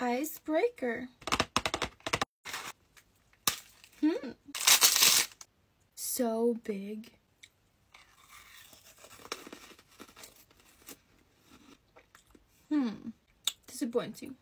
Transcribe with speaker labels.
Speaker 1: Icebreaker. Hmm. So big. Hmm. Disappointing.